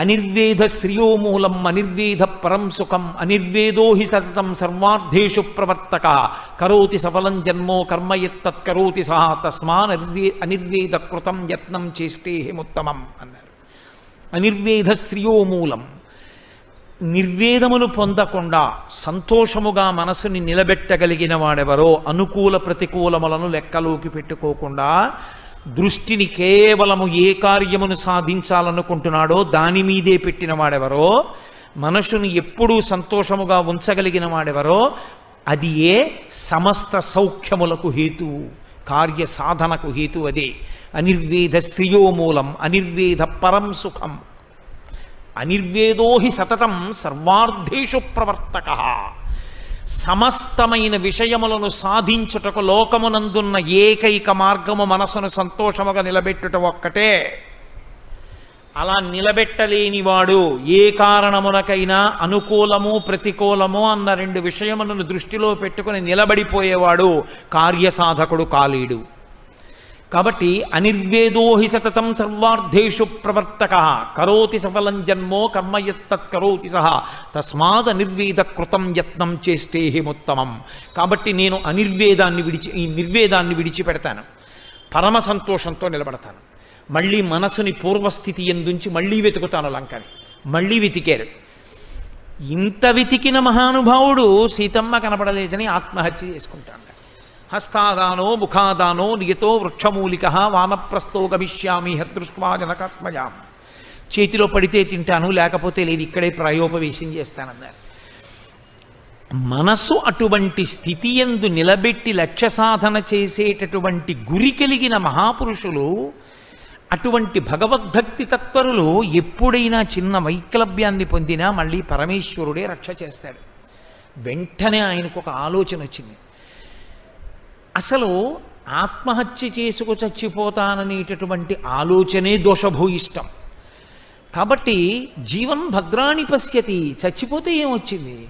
అనిర్వేద శ్రియోమూలం అనిర్వేద పరం సుఖం అనిర్వేదో హి సతతం సర్వార్థేషు ప్రవర్తక. కరోతి సఫలం జన్మో కర్మ ఎత్తత్ కరోతి సహా తస్మాన్ అనిర్వే అనిర్వేద కృతం యత్నం చేస్తే హిముత్తమం అన్నారు. అనిర్వేద శ్రియోమూలం నిర్వేదమును పొందకుండా సంతోషముగా మనసుని నిలబెట్టగలిగిన వాడెవరో అనుకూల ప్రతికూలములను లెక్కలోకి పెట్టుకోకుండా దృష్టిని కేవలము ఏ కార్యమును సాధించాలనుకుంటున్నాడో దాని మీదే పెట్టిన వాడెవరో మనసును ఎప్పుడూ సంతోషముగా ఉంచగలిగిన వాడెవరో అది ఏ సమస్త సౌఖ్యములకు హేతువు కార్య సాధనకు హేతు అదే. అనిర్వేద శ్రియోమూలం అనిర్వేద పరం సుఖం. అనిర్వేదో హి సతతం సర్వార్థేషు ప్రవర్తక. సమస్తమైన విషయములను సాధించుటకు లోకమునందున్న ఏకైక మార్గము మనసును సంతోషముగా నిలబెట్టుట ఒక్కటే. అలా నిలబెట్టలేనివాడు ఏ కారణమునకైనా అనుకూలము ప్రతికూలము అన్న రెండు విషయములను దృష్టిలో పెట్టుకుని నిలబడిపోయేవాడు కార్యసాధకుడు కాలేడు. కాబట్టి అనిర్వేదోహి సతతం సర్వార్థేషు ప్రవర్తక కరోతి సఫలం జన్మో కర్మ కరోతి సహ తస్మాత్ అనిర్వేద కృతం యత్నం చేస్తే ఉత్తమం కాబట్టి నేను అనిర్వేదాన్ని విడిచి ఈ నిర్వేదాన్ని విడిచిపెడతాను. పరమ సంతోషంతో నిలబడతాను. మళ్ళీ మనసుని పూర్వస్థితి ఎందుంచి మళ్ళీ వెతుకుతాను లంకని. మళ్ళీ వెతికారు. ఇంత వెతికిన మహానుభావుడు సీతమ్మ కనపడలేదని ఆత్మహత్య చేసుకుంటాను. హస్తాదానో ముఖాదానో నియతో వృక్షమూలిక వానప్రస్థో గమిష్యామి హదృష్వా జనకాత్మజాం చేతిలో పడితే తింటాను లేకపోతే లేదు ఇక్కడే ప్రాయోపవేశం చేస్తానన్నారు. మనసు అటువంటి స్థితి ఎందు నిలబెట్టి లక్ష్య సాధన చేసేటటువంటి గురి కలిగిన మహాపురుషులు అటువంటి భగవద్భక్తి తత్పరులు ఎప్పుడైనా చిన్న వైక్లభ్యాన్ని పొందినా మళ్ళీ పరమేశ్వరుడే రక్ష చేస్తాడు. వెంటనే ఆయనకు ఒక ఆలోచన వచ్చింది అసలు ఆత్మహత్య చేసుకు చచ్చిపోతాననేటటువంటి ఆలోచనే దోషభూయిష్టం. కాబట్టి జీవం భద్రాణి పశ్యతి చచ్చిపోతే ఏమొచ్చింది?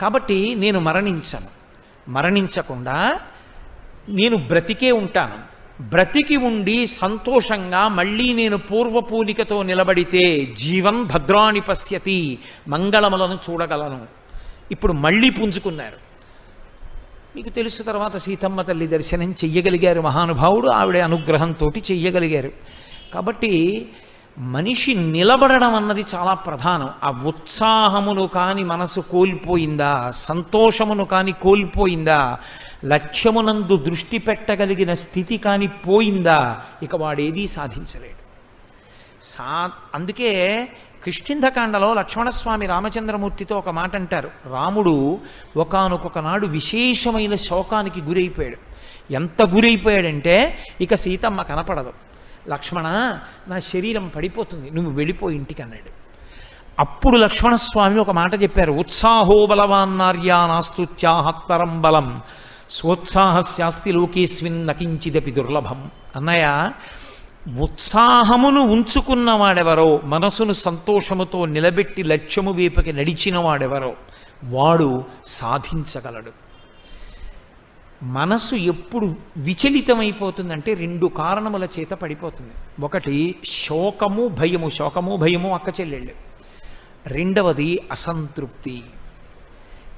కాబట్టి నేను మరణించను. మరణించకుండా నేను బ్రతికే ఉంటాను. బ్రతికి ఉండి సంతోషంగా మళ్ళీ నేను పూర్వపూలికతో నిలబడితే జీవం భద్రాణి పశ్యతి మంగళములను చూడగలను. ఇప్పుడు మళ్ళీ పుంజుకున్నారు. మీకు తెలుసు తర్వాత సీతమ్మ తల్లి దర్శనం చెయ్యగలిగారు మహానుభావుడు ఆవిడ అనుగ్రహంతో చెయ్యగలిగారు. కాబట్టి మనిషి నిలబడడం అన్నది చాలా ప్రధానం. ఆ ఉత్సాహమును కాని మనసు కోల్పోయిందా సంతోషమును కాని కోల్పోయిందా లక్ష్యమునందు దృష్టి పెట్టగలిగిన స్థితి కాని పోయిందా ఇక వాడేదీ సాధించలేడు. సా అందుకే కిష్కింధకాండలో లక్ష్మణస్వామి రామచంద్రమూర్తితో ఒక మాట అంటారు రాముడు ఒకానొక నాడు విశేషమైన శోకానికి గురైపోయాడు. ఎంత గురైపోయాడంటే ఇక సీతమ్మ కనపడదు. లక్ష్మణ నా శరీరం పడిపోతుంది నువ్వు వెళ్ళిపోయి ఇంటికి అన్నాడు. అప్పుడు లక్ష్మణస్వామి ఒక మాట చెప్పారు. ఉత్సాహో బలవాన్నార్యా నాస్తుత్యాహత్పరం బలం. స్వోత్సాహస్యాస్తి లోకేస్మిన్ నకించిదపి దుర్లభం. అన్నయ్య ఉత్సాహమును ఉంచుకున్నవాడెవరో మనసును సంతోషముతో నిలబెట్టి లక్ష్యము వైపుకి నడిచిన వాడెవరో వాడు సాధించగలడు. మనసు ఎప్పుడు విచలితమైపోతుందంటే రెండు కారణముల చేత పడిపోతుంది. ఒకటి శోకము భయము. శోకము భయము అక్క చెల్లెళ్ళు రెండవది అసంతృప్తి.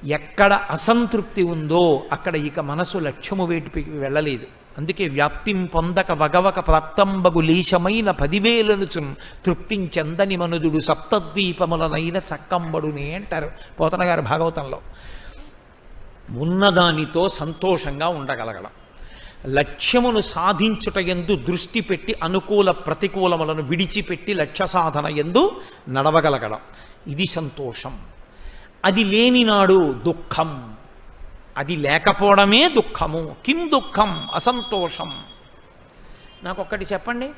ఎక్కడ అసంతృప్తి ఉందో అక్కడ ఇక మనసు లక్ష్యము వేటికి వెళ్ళలేదు. అందుకే వ్యాప్తిం పొందక వగవక ప్రాప్తంబగు పదివేలను పదివేలనుచున్ తృప్తించెందని మనుదుడు సప్తద్వీపములనైన చక్కంబడునే అంటారు పోతన గారు భాగవతంలో. ఉన్నదానితో సంతోషంగా ఉండగలగడం. లక్ష్యమును సాధించుట ఎందు దృష్టి పెట్టి అనుకూల ప్రతికూలములను విడిచిపెట్టి లక్ష్య సాధన ఎందు నడవగలగడం. ఇది సంతోషం. అది లేనినాడు దుఃఖం. అది లేకపోవడమే దుఃఖము. కిం దుఃఖం? అసంతోషం. నాకు ఒక్కటి చెప్పండి.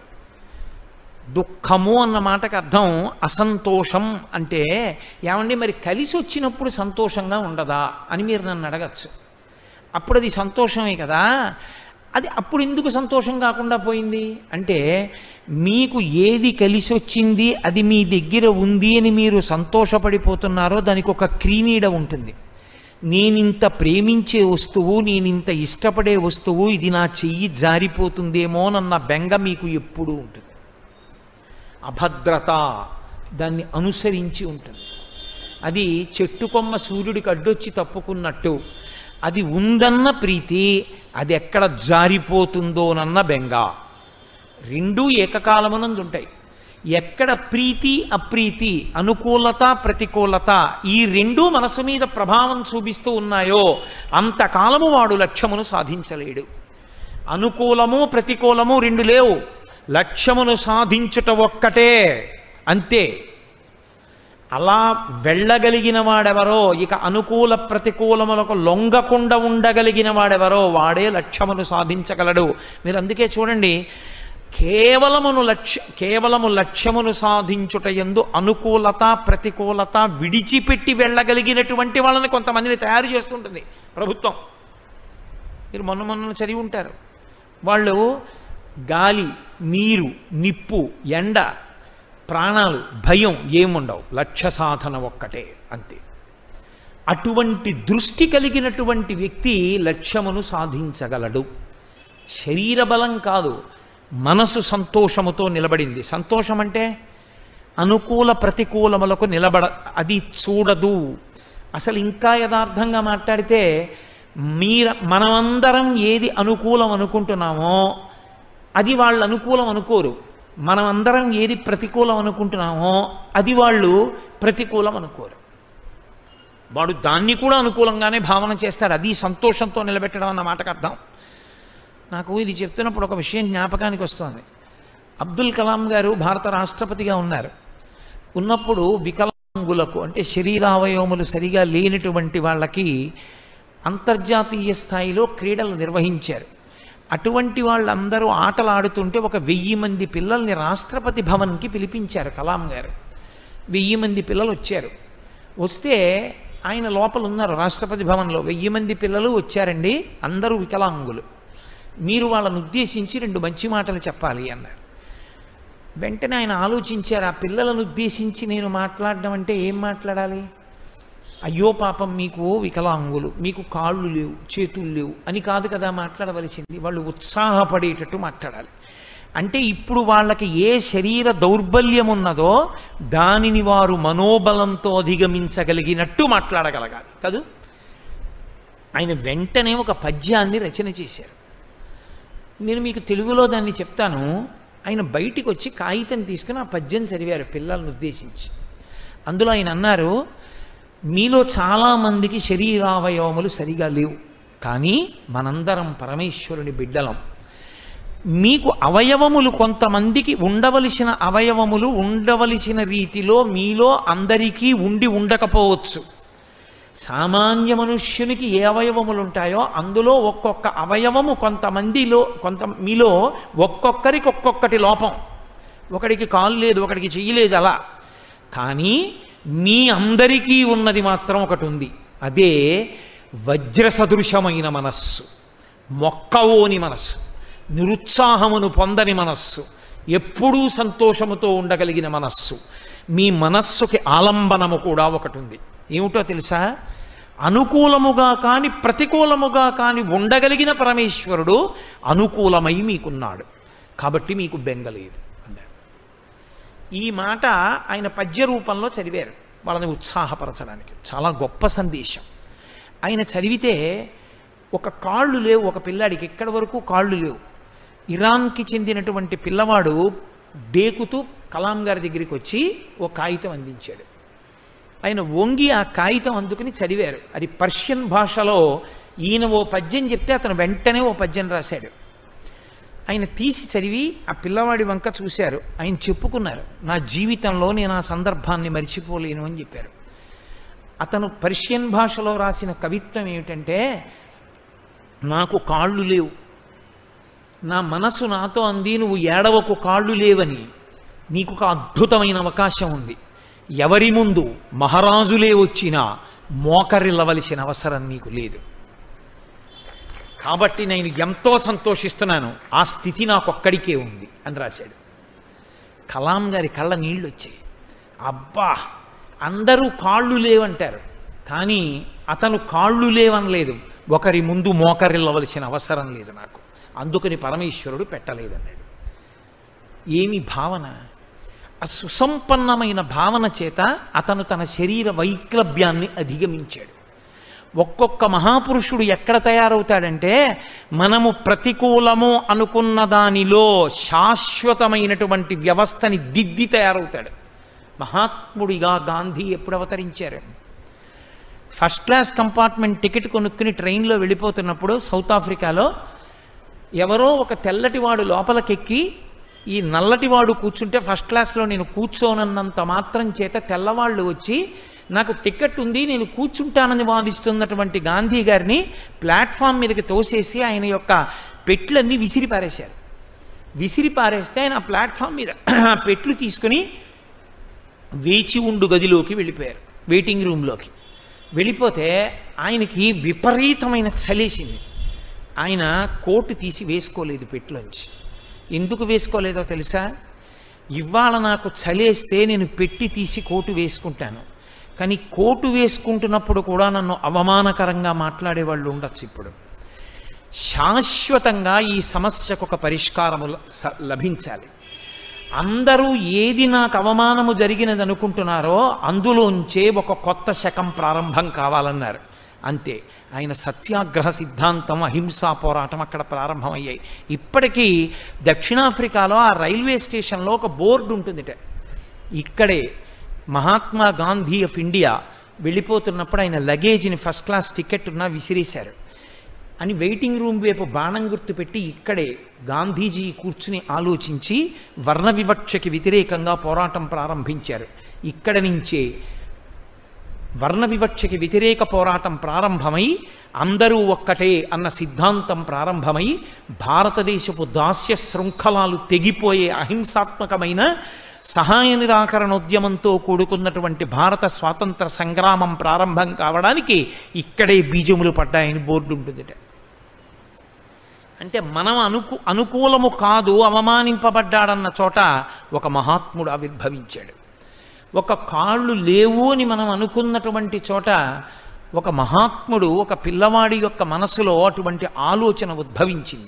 దుఃఖము అన్న మాటకు అర్థం అసంతోషం అంటే ఏమండి మరి కలిసి వచ్చినప్పుడు సంతోషంగా ఉండదా అని మీరు నన్ను అడగచ్చు. అప్పుడు అది సంతోషమే కదా. అది అప్పుడు ఎందుకు సంతోషం కాకుండా పోయింది? అంటే మీకు ఏది కలిసి వచ్చింది అది మీ దగ్గర ఉంది అని మీరు సంతోషపడిపోతున్నారో దానికి ఒక క్రీనీడ ఉంటుంది. నేనింత ప్రేమించే వస్తువు నేనింత ఇష్టపడే వస్తువు ఇది నా చెయ్యి జారిపోతుందేమోనన్న బెంగ మీకు ఎప్పుడూ ఉంటుంది. అభద్రత దాన్ని అనుసరించి ఉంటుంది. అది చెట్టు కొమ్మ సూర్యుడికి అడ్డొచ్చి తప్పుకున్నట్టు అది ఉందన్న ప్రీతి అది ఎక్కడ జారిపోతుందోనన్న బెంగ. రెండూ ఏకకాలమునందు ఉంటాయి ఎక్కడ ప్రీతి అప్రీతి అనుకూలత ప్రతికూలత ఈ రెండూ మనసు మీద ప్రభావం చూపిస్తూ ఉన్నాయో అంతకాలము వాడు లక్ష్యమును సాధించలేడు. అనుకూలము ప్రతికూలము రెండు లేవు. లక్ష్యమును సాధించుట ఒక్కటే. అంతే. అలా వెళ్ళగలిగిన వాడెవరో ఇక అనుకూల ప్రతికూలములకు లొంగకుండా ఉండగలిగిన వాడెవరో వాడే లక్ష్యమును సాధించగలడు. మీరు అందుకే చూడండి కేవలమును లక్ష్య కేవలము లక్ష్యమును సాధించుట ఎందు అనుకూలత ప్రతికూలత విడిచిపెట్టి వెళ్ళగలిగినటువంటి వాళ్ళని కొంతమందిని తయారు చేస్తుంటుంది ప్రభుత్వం. మీరు మొన్న మొన్న చదివి ఉంటారు. వాళ్ళు గాలి నీరు నిప్పు ఎండ ప్రాణాలు భయం ఏముండవు. లక్ష్య సాధన ఒక్కటే అంతే. అటువంటి దృష్టి కలిగినటువంటి వ్యక్తి లక్ష్యమును సాధించగలడు. శరీర బలం కాదు మనసు సంతోషముతో నిలబడింది. సంతోషం అంటే అనుకూల ప్రతికూలములకు నిలబడ అది చూడదు. అసలు ఇంకా యథార్థంగా మాట్లాడితే మీర మనమందరం ఏది అనుకూలం అనుకుంటున్నామో అది వాళ్ళు అనుకూలం అనుకోరు. మనం అందరం ఏది ప్రతికూలం అనుకుంటున్నామో అది వాళ్ళు ప్రతికూలం అనుకోరు. వాడు దాన్ని కూడా అనుకూలంగానే భావన చేస్తారు. అది సంతోషంతో నిలబెట్టడం అన్న మాటకు అర్థం. నాకు ఇది చెప్తున్నప్పుడు ఒక విషయం జ్ఞాపకానికి వస్తుంది. అబ్దుల్ కలాం గారు భారత రాష్ట్రపతిగా ఉన్నారు. ఉన్నప్పుడు వికలాంగులకు అంటే శరీరావయవములు సరిగా లేనటువంటి వాళ్ళకి అంతర్జాతీయ స్థాయిలో క్రీడలు నిర్వహించారు. అటువంటి వాళ్ళందరూ ఆటలు ఆడుతుంటే ఒక వెయ్యి మంది పిల్లల్ని రాష్ట్రపతి భవన్కి పిలిపించారు కలాం గారు. వెయ్యి మంది పిల్లలు వచ్చారు. వస్తే ఆయన లోపల ఉన్నారు రాష్ట్రపతి భవన్లో. వెయ్యి మంది పిల్లలు వచ్చారండి అందరూ వికలాంగులు. మీరు వాళ్ళను ఉద్దేశించి రెండు మంచి మాటలు చెప్పాలి అన్నారు. వెంటనే ఆయన ఆలోచించారు ఆ పిల్లలను ఉద్దేశించి నేను మాట్లాడడం అంటే ఏం మాట్లాడాలి? అయ్యో పాపం మీకు వికలాంగులు మీకు కాళ్ళు లేవు చేతులు లేవు అని కాదు కదా మాట్లాడవలసింది. వాళ్ళు ఉత్సాహపడేటట్టు మాట్లాడాలి. అంటే ఇప్పుడు వాళ్ళకి ఏ శరీర దౌర్బల్యం ఉన్నదో దానిని వారు మనోబలంతో అధిగమించగలిగినట్టు మాట్లాడగలగాలి. కదూ ఆయన వెంటనే ఒక పద్యాన్ని రచన చేశారు. నేను మీకు తెలుగులో దాన్ని చెప్తాను. ఆయన బయటికి వచ్చి కాగితం తీసుకుని ఆ పద్యం చదివారు పిల్లల్ని ఉద్దేశించి. అందులో ఆయన అన్నారు మీలో చాలామందికి శరీరావయవములు సరిగా లేవు. కానీ మనందరం పరమేశ్వరుని బిడ్డలం. మీకు అవయవములు కొంతమందికి ఉండవలసిన అవయవములు ఉండవలసిన రీతిలో మీలో అందరికీ ఉండి ఉండకపోవచ్చు. సామాన్య మనుష్యునికి ఏ అవయవములు ఉంటాయో అందులో ఒక్కొక్క అవయవము కొంతమందిలో కొంత మీలో ఒక్కొక్కరికి ఒక్కొక్కటి లోపం. ఒకడికి కాలు లేదు ఒకడికి చెయ్యి లేదు అలా. కానీ మీ అందరికీ ఉన్నది మాత్రం ఒకటి ఉంది అదే వజ్ర సదృశమైన మనస్సు మొక్కవోని మనస్సు నిరుత్సాహమును పొందని మనస్సు ఎప్పుడూ సంతోషముతో ఉండగలిగిన మనస్సు మీ మనస్సుకి ఆలంబనము కూడా ఒకటి ఉంది ఏమిటో తెలుసా? అనుకూలముగా కాని ప్రతికూలముగా కాని ఉండగలిగిన పరమేశ్వరుడు అనుకూలమై మీకున్నాడు. కాబట్టి మీకు బెంగలేదు ఈ మాట ఆయన పద్య రూపంలో చదివారు వాళ్ళని ఉత్సాహపరచడానికి. చాలా గొప్ప సందేశం. ఆయన చదివితే ఒక కాళ్ళు లేవు ఒక పిల్లాడికి ఎక్కడి వరకు కాళ్ళు లేవు. ఇరాన్కి చెందినటువంటి పిల్లవాడు డేకుతూ కలాం గారి దగ్గరికి వచ్చి ఓ కాగితం అందించాడు. ఆయన వంగి ఆ కాగితం అందుకుని చదివారు. అది పర్షియన్ భాషలో ఈయన ఓ పద్యం చెప్తే అతను వెంటనే ఓ పద్యం రాశాడు. ఆయన తీసి చదివి ఆ పిల్లవాడి వంక చూశారు. ఆయన చెప్పుకున్నారు నా జీవితంలో నేను ఆ సందర్భాన్ని మర్చిపోలేను అని చెప్పారు. అతను పర్షియన్ భాషలో రాసిన కవిత్వం ఏమిటంటే నాకు కాళ్ళు లేవు. నా మనసు నాతో అంది నువ్వు ఏడవకు కాళ్ళు లేవని. నీకు ఒక అద్భుతమైన అవకాశం ఉంది. ఎవరి ముందు మహారాజులే వచ్చినా మోకరిల్లవలసిన అవసరం నీకు లేదు. కాబట్టి నేను ఎంతో సంతోషిస్తున్నాను. ఆ స్థితి నాకొక్కడికే ఉంది అని రాశాడు. కలాం గారి కళ్ళ నీళ్ళు వచ్చాయి అబ్బా అందరూ కాళ్ళు లేవంటారు. కానీ అతను కాళ్ళు లేవనలేదు. ఒకరి ముందు మోకరిల్లవలసిన అవసరం లేదు నాకు. అందుకని పరమేశ్వరుడు పెట్టలేదన్నాడు. ఏమి భావన? ఆ సుసంపన్నమైన భావన చేత అతను తన శరీర వైక్లభ్యాన్ని అధిగమించాడు. ఒక్కొక్క మహాపురుషుడు ఎక్కడ తయారవుతాడంటే మనము ప్రతికూలము అనుకున్న దానిలో శాశ్వతమైనటువంటి వ్యవస్థని దిద్ది తయారవుతాడు. మహాత్ముడిగా గాంధీ ఎప్పుడు అవతరించారు? ఫస్ట్ క్లాస్ కంపార్ట్మెంట్ టికెట్ కొనుక్కుని ట్రైన్లో వెళ్ళిపోతున్నప్పుడు సౌత్ ఆఫ్రికాలో ఎవరో ఒక తెల్లటివాడు లోపలికెక్కి ఈ నల్లటివాడు కూర్చుంటే ఫస్ట్ క్లాస్లో నేను కూర్చోనన్నంత మాత్రం చేత తెల్లవాళ్ళు వచ్చి నాకు టికెట్ ఉంది నేను కూర్చుంటానని వాదిస్తున్నటువంటి గాంధీ గారిని ప్లాట్ఫామ్ మీదకి తోసేసి ఆయన యొక్క పెట్లన్నీ విసిరి పారేశారు విసిరి పారేస్తే ఆయన ఆ ప్లాట్ఫామ్ మీద ఆ పెట్లు తీసుకుని వేచి ఉండు గదిలోకి వెళ్ళిపోయారు వెయిటింగ్ రూమ్లోకి. వెళ్ళిపోతే ఆయనకి విపరీతమైన చలేసింది. ఆయన కోటు తీసి వేసుకోలేదు పెట్టులోంచి ఎందుకు వేసుకోలేదో తెలుసా? ఇవాళ నాకు చలేస్తే నేను పెట్టి తీసి కోటు వేసుకుంటాను. కానీ కోటు వేసుకుంటున్నప్పుడు కూడా నన్ను అవమానకరంగా మాట్లాడే వాళ్ళు ఉండొచ్చు ఇప్పుడు. శాశ్వతంగా ఈ సమస్యకు ఒక పరిష్కారము ల- స- లభించాలి. అందరూ ఏది నాకు అవమానము జరిగినది అనుకుంటున్నారో అందులోంచే ఒక కొత్త శకం ప్రారంభం కావాలన్నారు. అంతే. ఆయన సత్యాగ్రహ సిద్ధాంతం అహింసా పోరాటం అక్కడ ప్రారంభమయ్యాయి. ఇప్పటికీ దక్షిణాఫ్రికాలో ఆ రైల్వే స్టేషన్లో ఒక బోర్డు ఉంటుందిట. ఇక్కడే మహాత్మా గాంధీ ఆఫ్ ఇండియా వెళ్ళిపోతున్నప్పుడు ఆయన లగేజ్ని ఫస్ట్ క్లాస్ టికెట్ ఉన్నా విసిరేశారు. అని వెయిటింగ్ రూమ్ వైపు బాణం గుర్తు పెట్టి ఇక్కడే గాంధీజీ కూర్చుని ఆలోచించి వర్ణ వివక్షకి వ్యతిరేకంగా పోరాటం ప్రారంభించారు. ఇక్కడ నుంచే వర్ణ వివక్షకి వ్యతిరేక పోరాటం ప్రారంభమై అందరూ ఒక్కటే అన్న సిద్ధాంతం ప్రారంభమై భారతదేశపు దాస్య శృంఖలాలు తెగిపోయే అహింసాత్మకమైన సహాయ నిరాకరణోద్యమంతో కూడుకున్నటువంటి భారత స్వాతంత్ర సంగ్రామం ప్రారంభం కావడానికి ఇక్కడే బీజములు పడ్డాయని బోర్డు ఉంటుంది అంటే మనం అనుకు అనుకూలము కాదు అవమానింపబడ్డాడన్న చోట ఒక మహాత్ముడు ఆవిర్భవించాడు. ఒక కాళ్ళు లేవు అని మనం అనుకున్నటువంటి చోట ఒక మహాత్ముడు ఒక పిల్లవాడి యొక్క మనసులో అటువంటి ఆలోచన ఉద్భవించింది.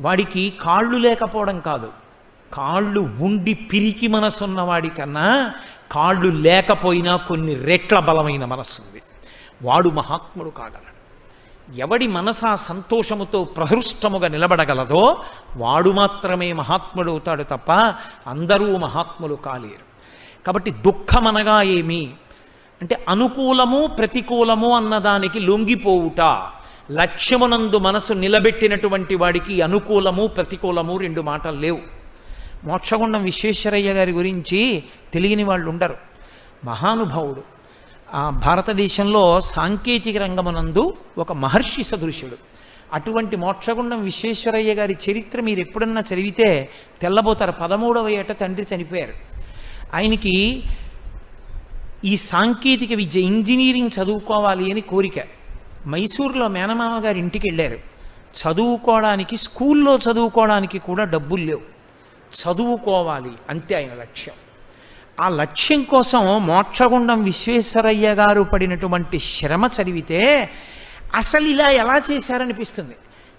వాడికి కాళ్ళు లేకపోవడం కాదు. కాళ్ళు ఉండి పిరికి మనసున్నవాడి కన్నా కాళ్ళు లేకపోయినా కొన్ని రెట్ల బలమైన మనసు ఉంది. వాడు మహాత్ముడు కాగలడు. ఎవడి మనసా సంతోషముతో ప్రహృష్టముగా నిలబడగలదో వాడు మాత్రమే మహాత్ముడవుతాడు తప్ప అందరూ మహాత్ములు కాలేరు. కాబట్టి దుఃఖమనగా ఏమి? అంటే అనుకూలము ప్రతికూలము అన్నదానికి లొంగిపోవుట. లక్ష్యమునందు మనసు నిలబెట్టినటువంటి వాడికి అనుకూలము ప్రతికూలము రెండు మాటలు లేవు. మోక్షగుండం విశ్వేశ్వరయ్య గారి గురించి తెలియని వాళ్ళు ఉండరు. మహానుభావుడు. ఆ భారతదేశంలో సాంకేతిక రంగమునందు ఒక మహర్షి సదృశ్యుడు అటువంటి మోక్షగుండం విశ్వేశ్వరయ్య గారి చరిత్ర మీరు ఎప్పుడన్నా చదివితే తెల్లబోతారు. పదమూడవ ఏట తండ్రి చనిపోయారు. ఆయనకి ఈ సాంకేతిక విద్య ఇంజనీరింగ్ చదువుకోవాలి అని కోరిక. మైసూరులో మేనమామ గారి ఇంటికి వెళ్ళారు. చదువుకోవడానికి స్కూల్లో చదువుకోవడానికి కూడా డబ్బులు లేవు. చదువుకోవాలి. అంతే ఆయన లక్ష్యం. ఆ లక్ష్యం కోసం మోక్షగుండం విశ్వేశ్వరయ్య గారు పడినటువంటి శ్రమ చదివితే అసలు ఇలా ఎలా చేశారనిపిస్తుంది?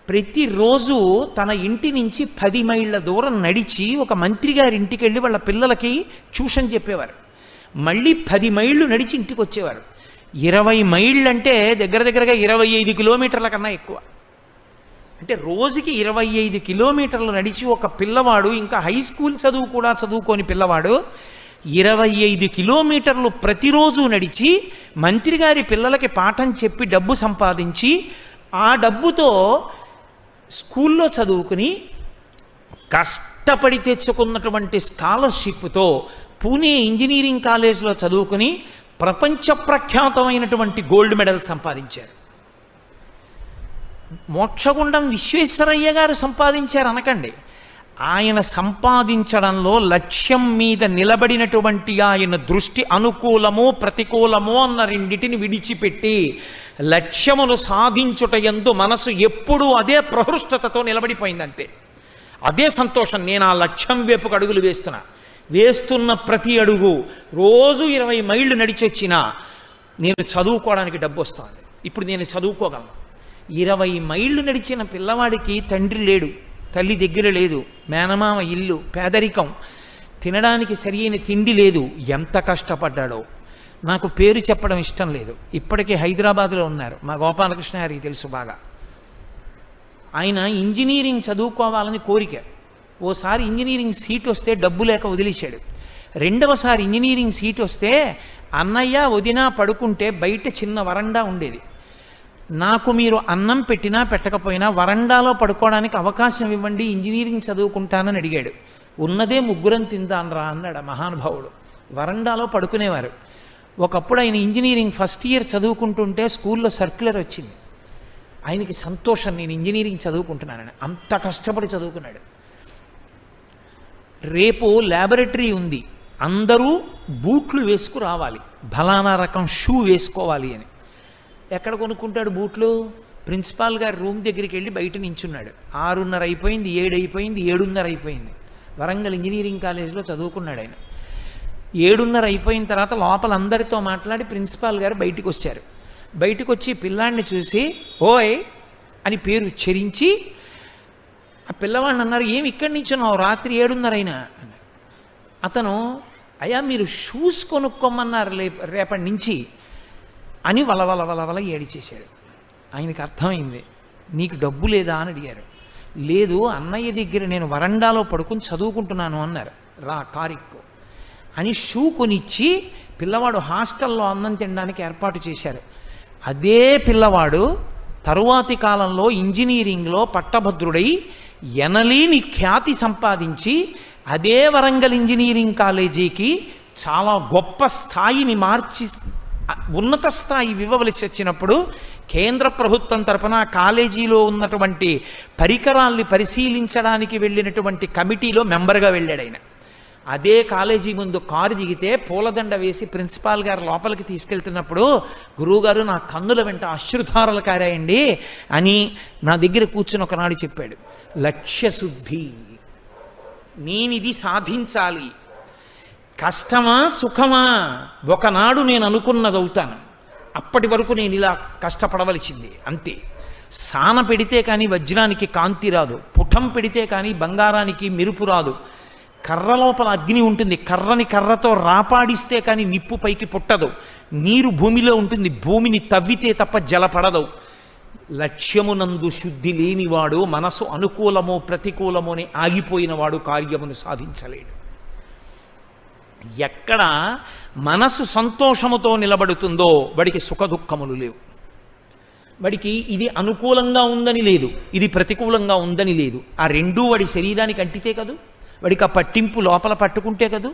ప్రతిరోజు తన ఇంటి నుంచి పది మైళ్ళ దూరం నడిచి ఒక మంత్రి గారి ఇంటికి వెళ్ళి వాళ్ళ పిల్లలకి ట్యూషన్ చెప్పేవారు. మళ్ళీ పది మైళ్ళు నడిచి ఇంటికి వచ్చేవారు ఇరవై మైళ్ళు అంటే దగ్గర దగ్గరగా ఇరవై ఐదు కిలోమీటర్ల కన్నా ఎక్కువ. అంటే రోజుకి ఇరవై ఐదు కిలోమీటర్లు నడిచి ఒక పిల్లవాడు ఇంకా హై స్కూల్ చదువు కూడా చదువుకోని పిల్లవాడు ఇరవై ఐదు కిలోమీటర్లు ప్రతిరోజు నడిచి మంత్రి గారి పిల్లలకి పాఠం చెప్పి డబ్బు సంపాదించి ఆ డబ్బుతో స్కూల్లో చదువుకుని కష్టపడి తెచ్చుకున్నటువంటి స్కాలర్షిప్తో పూణే ఇంజనీరింగ్ కాలేజ్లో చదువుకుని ప్రపంచ ప్రఖ్యాతమైనటువంటి గోల్డ్ మెడల్ సంపాదించారు. మోక్షగుండం విశ్వేశ్వరయ్య గారు సంపాదించారు అనకండి. ఆయన సంపాదించడంలో లక్ష్యం మీద నిలబడినటువంటి ఆయన దృష్టి అనుకూలము ప్రతికూలము అన్న రెండిటిని విడిచిపెట్టి లక్ష్యమును సాధించుట ఎందు మనసు ఎప్పుడూ అదే ప్రహృష్టతతో నిలబడిపోయిందంతే. అదే సంతోషం నేను ఆ లక్ష్యం వైపుకు అడుగులు వేస్తున్నా. వేస్తున్న ప్రతి అడుగు రోజు ఇరవై మైళ్ళు నడిచొచ్చినా నేను చదువుకోవడానికి డబ్బు వస్తాను ఇప్పుడు నేను చదువుకోగలను. ఇరవై మైళ్ళు నడిచిన పిల్లవాడికి తండ్రి లేడు తల్లి దగ్గర లేదు మేనమామ ఇల్లు పేదరికం. తినడానికి సరి అయిన తిండి లేదు ఎంత కష్టపడ్డాడో. నాకు పేరు చెప్పడం ఇష్టం లేదు. ఇప్పటికే హైదరాబాద్లో ఉన్నారు. మా గోపాలకృష్ణ గారికి తెలుసు బాగా. ఆయన ఇంజనీరింగ్ చదువుకోవాలని కోరిక. ఓసారి ఇంజనీరింగ్ సీట్ వస్తే డబ్బు లేక వదిలేశాడు. రెండవసారి ఇంజనీరింగ్ సీట్ వస్తే అన్నయ్య వదినా పడుకుంటే బయట చిన్న వరండా ఉండేది. నాకు మీరు అన్నం పెట్టినా పెట్టకపోయినా వరండాలో పడుకోవడానికి అవకాశం ఇవ్వండి ఇంజనీరింగ్ చదువుకుంటానని అడిగాడు. ఉన్నదే ముగ్గురం తిందానరా అన్నాడు ఆ మహానుభావుడు. వరండాలో పడుకునేవారు. ఒకప్పుడు ఆయన ఇంజనీరింగ్ ఫస్ట్ ఇయర్ చదువుకుంటుంటే స్కూల్లో సర్క్యులర్ వచ్చింది. ఆయనకి సంతోషం నేను ఇంజనీరింగ్ చదువుకుంటున్నానని. అంత కష్టపడి చదువుకున్నాడు. రేపు ల్యాబొరేటరీ ఉంది. అందరూ బూట్లు వేసుకు రావాలి ఫలానా రకం షూ వేసుకోవాలి అని. ఎక్కడ కొనుక్కుంటాడు బూట్లు? ప్రిన్సిపాల్ గారి రూమ్ దగ్గరికి వెళ్ళి బయట నించున్నాడు. ఆరున్నర అయిపోయింది ఏడు అయిపోయింది ఏడున్నర అయిపోయింది. వరంగల్ ఇంజనీరింగ్ కాలేజీలో చదువుకున్నాడు ఆయన. ఏడున్నర అయిపోయిన తర్వాత లోపల అందరితో మాట్లాడి ప్రిన్సిపాల్ గారు బయటికి వచ్చారు బయటకు వచ్చి పిల్లాడిని చూసి ఓయ్ అని పేరు ఉచ్చరించి ఆ పిల్లవాడిని అన్నారు ఏమి ఇక్కడి నుంచి ఉన్నావు? రాత్రి ఏడున్నర అయినా? అతను అయ్యా మీరు షూస్ కొనుక్కోమన్నారు రేపటి నుంచి. అని వలవల వలవల ఏడిచేశాడు. ఆయనకి అర్థమైంది నీకు డబ్బు లేదా? అని అడిగారు. లేదు అన్నయ్య దగ్గర నేను వరండాలో పడుకుని చదువుకుంటున్నాను అన్నారు. రా కారిక్కు. అని షూ కొనిచ్చి పిల్లవాడు హాస్టల్లో అన్నం తినడానికి ఏర్పాటు చేశారు. అదే పిల్లవాడు తరువాతి కాలంలో ఇంజనీరింగ్లో పట్టభద్రుడై ఎనలేని ఖ్యాతి సంపాదించి అదే వరంగల్ ఇంజనీరింగ్ కాలేజీకి చాలా గొప్ప స్థాయిని మార్చి ఉన్నత స్థాయి ఇవ్వవలసి వచ్చినప్పుడు కేంద్ర ప్రభుత్వం తరపున కాలేజీలో ఉన్నటువంటి పరికరాల్ని పరిశీలించడానికి వెళ్ళినటువంటి కమిటీలో మెంబర్గా వెళ్ళాడు ఆయన. అదే కాలేజీ ముందు కారు దిగితే పూలదండ వేసి ప్రిన్సిపాల్ గారు లోపలికి తీసుకెళ్తున్నప్పుడు గురువుగారు నా కన్నుల వెంట అశ్రుధారలు కారాయండి అని నా దగ్గర కూర్చుని ఒకనాడు చెప్పాడు. లక్ష్యశుద్ధి నేనిది సాధించాలి కష్టమా సుఖమా? ఒకనాడు నేను అనుకున్నది అవుతాను అప్పటి వరకు నేను ఇలా కష్టపడవలసింది అంతే. సాన పెడితే కానీ వజ్రానికి కాంతి రాదు. పుటం పెడితే కానీ బంగారానికి మెరుపు రాదు. కర్ర లోపల అగ్ని ఉంటుంది. కర్రని కర్రతో రాపాడిస్తే కానీ నిప్పు పైకి పుట్టదు. నీరు భూమిలో ఉంటుంది. భూమిని తవ్వితే తప్ప జలపడదు. లక్ష్యమునందు శుద్ధి లేనివాడు మనసు అనుకూలమో ప్రతికూలమో అని ఆగిపోయినవాడు కార్యమును సాధించలేడు. ఎక్కడ మనసు సంతోషముతో నిలబడుతుందో వాడికి సుఖదుఖములు లేవు. వాడికి ఇది అనుకూలంగా ఉందని లేదు ఇది ప్రతికూలంగా ఉందని లేదు. ఆ రెండూ వాడి శరీరానికి అంటితే కదూ? వాడికి ఆ పట్టింపు లోపల పట్టుకుంటే కదూ?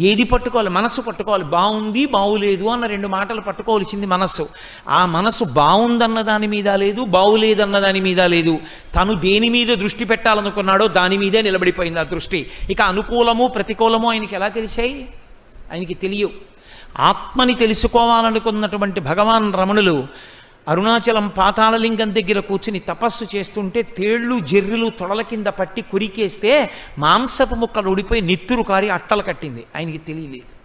ఏది పట్టుకోవాలి? మనసు పట్టుకోవాలి. బాగుంది బాగులేదు అన్న రెండు మాటలు పట్టుకోవాల్సింది మనస్సు. ఆ మనసు బాగుందన్న దాని మీద లేదు బాగులేదన్న దాని మీద లేదు. తను దేని మీద దృష్టి పెట్టాలనుకున్నాడో దాని మీదే నిలబడిపోయింది ఆ దృష్టి. ఇక అనుకూలము ప్రతికూలము ఆయనకి ఎలా తెలిసాయి? ఆయనకి తెలియవు. ఆత్మని తెలుసుకోవాలనుకున్నటువంటి భగవాన్ రమణులు అరుణాచలం పాతాళలింగం దగ్గర కూర్చుని తపస్సు చేస్తుంటే తేళ్ళు జెర్రులు తొడల కింద పట్టి కురికేస్తే మాంసపు ముక్కలు ఉడిపోయి నిత్తురు కారి అట్టలు కట్టింది. ఆయనకి తెలియలేదు.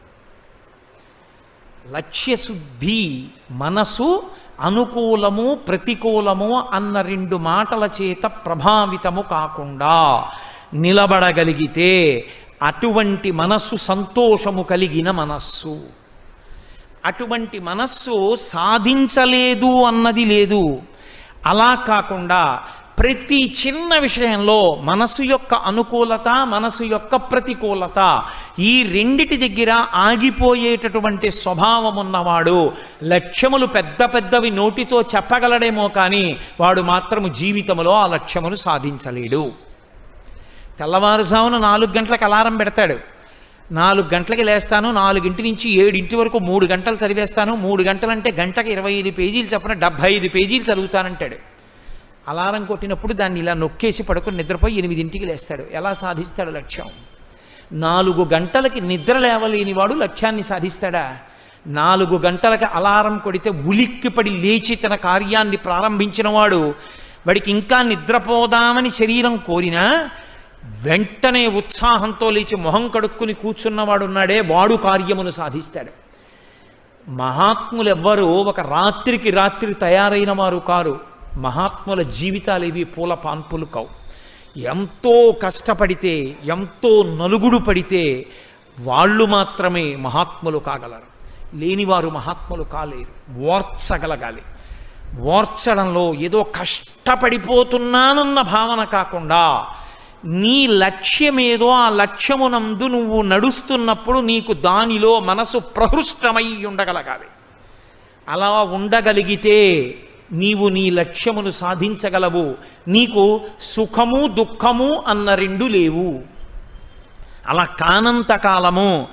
లక్ష్యశుద్ధి మనసు అనుకూలము ప్రతికూలము అన్న రెండు మాటల చేత ప్రభావితము కాకుండా నిలబడగలిగితే అటువంటి మనస్సు సంతోషము కలిగిన మనస్సు. అటువంటి మనస్సు సాధించలేదు అన్నది లేదు. అలా కాకుండా ప్రతి చిన్న విషయంలో మనసు యొక్క అనుకూలత మనసు యొక్క ప్రతికూలత ఈ రెండిటి దగ్గర ఆగిపోయేటటువంటి స్వభావం ఉన్నవాడు లక్ష్యములు పెద్ద పెద్దవి నోటితో చెప్పగలడేమో కానీ వాడు మాత్రము జీవితంలో ఆ లక్ష్యమును సాధించలేడు. తెల్లవారుజామున నాలుగు గంటలకు అలారం పెడతాడు. నాలుగు గంటలకి లేస్తాను నాలుగింటి నుంచి ఏడింటి వరకు మూడు గంటలు చదివేస్తాను మూడు గంటలంటే గంటకి ఇరవై ఐదు పేజీలు చెప్పిన డెబ్భై ఐదు పేజీలు చదువుతానంటాడు. అలారం కొట్టినప్పుడు దాన్ని ఇలా నొక్కేసి పడుకుని నిద్రపోయి ఎనిమిదింటికి లేస్తాడు. ఎలా సాధిస్తాడు లక్ష్యం? నాలుగు గంటలకి నిద్ర లేవలేని వాడు లక్ష్యాన్ని సాధిస్తాడా? నాలుగు గంటలకి అలారం కొడితే ఉలిక్కిపడి లేచి తన కార్యాన్ని ప్రారంభించిన వాడు వాడికి ఇంకా నిద్రపోదామని శరీరం కోరినా వెంటనే ఉత్సాహంతో లేచి మొహం కడుక్కుని కూర్చున్నవాడున్నాడే వాడు కార్యమును సాధిస్తాడు. మహాత్ములు ఎవ్వరూ ఒక రాత్రికి రాత్రి తయారైన వారు కారు. మహాత్ముల జీవితాలు ఇవి పూల పాన్పులు కావు. ఎంతో కష్టపడితే ఎంతో నలుగుడు పడితే వాళ్ళు మాత్రమే మహాత్ములు కాగలరు. లేనివారు మహాత్ములు కాలేరు. ఓర్చగలగాలి. ఓర్చడంలో ఏదో కష్టపడిపోతున్నానన్న భావన కాకుండా నీ లక్ష్యమేదో ఆ లక్ష్యమునందు నువ్వు నడుస్తున్నప్పుడు నీకు దానిలో మనసు ప్రహృష్టమై ఉండగలగాలి. అలా ఉండగలిగితే నీవు నీ లక్ష్యమును సాధించగలవు. నీకు సుఖము దుఃఖము అన్న రెండు లేవు. అలా కానంత కాలము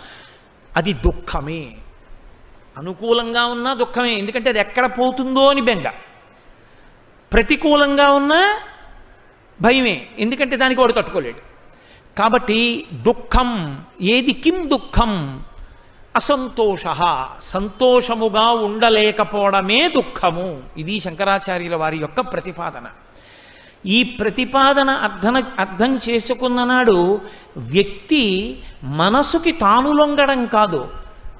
అది దుఃఖమే. అనుకూలంగా ఉన్నా దుఃఖమే. ఎందుకంటే అది ఎక్కడ పోతుందో అని బెంగ. ప్రతికూలంగా ఉన్నా భయమే. ఎందుకంటే దానికి వాడు తట్టుకోలేడు. కాబట్టి దుఃఖం ఏది కిం దుఃఖం? అసంతోష. సంతోషముగా ఉండలేకపోవడమే దుఃఖము. ఇది శంకరాచార్యుల వారి యొక్క ప్రతిపాదన. ఈ ప్రతిపాదన అర్థన అర్థం చేసుకున్న నాడు వ్యక్తి మనసుకి తాను లొంగడం కాదు.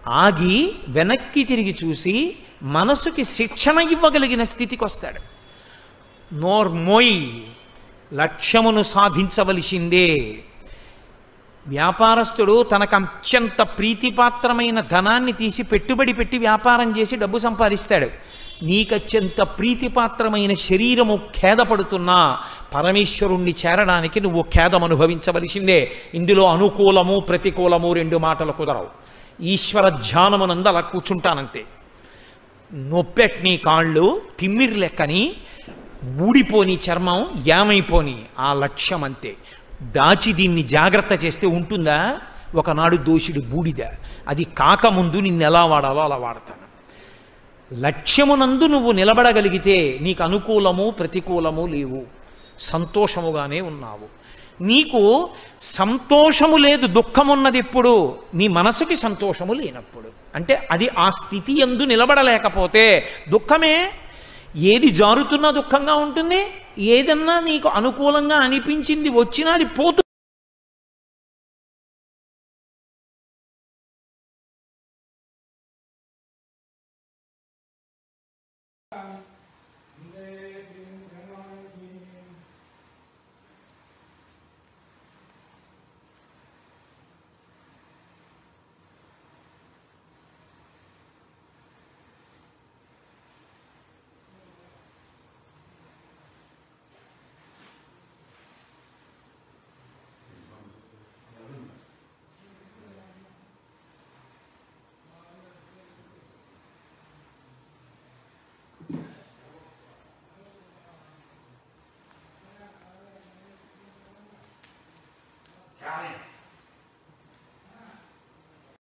ఆగి వెనక్కి తిరిగి చూసి మనసుకి శిక్షణ ఇవ్వగలిగిన స్థితికి వస్తాడు నోర్మోయి. లక్ష్యమును సాధించవలసిందే. వ్యాపారస్తుడు తనకు అత్యంత ప్రీతిపాత్రమైన ధనాన్ని తీసి పెట్టుబడి పెట్టి వ్యాపారం చేసి డబ్బు సంపాదిస్తాడు. నీకత్యంత ప్రీతిపాత్రమైన శరీరము ఖేదపడుతున్నా పరమేశ్వరుణ్ణి చేరడానికి నువ్వు ఖేదం అనుభవించవలసిందే. ఇందులో అనుకూలము ప్రతికూలము రెండు మాటలు కుదరవు. ఈశ్వర ధ్యానమునందు అలా కూర్చుంటానంతే. నొప్పెట్ని కాళ్ళు తిమ్మిర్ లెక్కని ఊడిపోని చర్మం యామైపోని ఆ లక్ష్యం అంతే దాచి దీన్ని జాగ్రత్త చేస్తే ఉంటుందా? ఒకనాడు దోషుడు బూడిద. అది కాకముందు నిన్ను ఎలా వాడాలో అలా వాడతాను. లక్ష్యమునందు నువ్వు నిలబడగలిగితే నీకు అనుకూలము ప్రతికూలము లేవు. సంతోషముగానే ఉన్నావు. నీకు సంతోషము లేదు దుఃఖమున్నది ఎప్పుడు? నీ మనసుకి సంతోషము లేనప్పుడు. అంటే అది ఆ స్థితి ఎందు నిలబడలేకపోతే దుఃఖమే ఏది జారుతున్నా దుఃఖంగా ఉంటుంది ఏదన్నా నీకు అనుకూలంగా అనిపించింది వచ్చినా అది పోతు